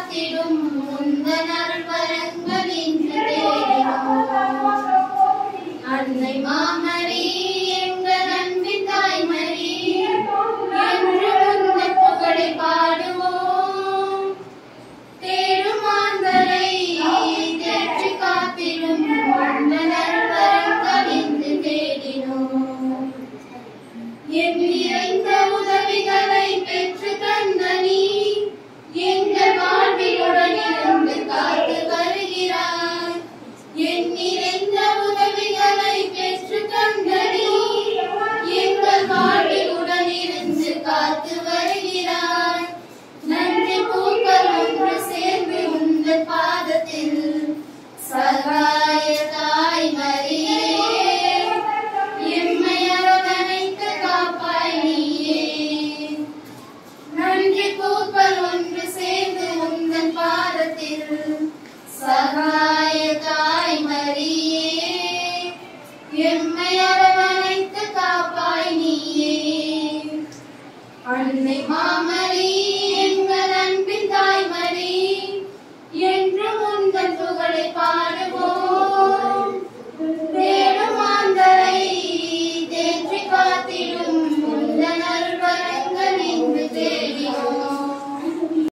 காத்திடும் முந்தன் அருள்வரங்களின் அன்னை மாமரி எங்கள் அன்பின் தாய்மரி என்று புகழை பாடுவோம். தேடும் ஆந்தரை தேற்றி காத்திடும் பெற்று எம்மை அரவணைத்து காப்பாய் நீயே. அன்னை மாமரி எங்கள் அன்பின் தாய்மரி என்றும் உங்கள் புகழை பாடுவோம்.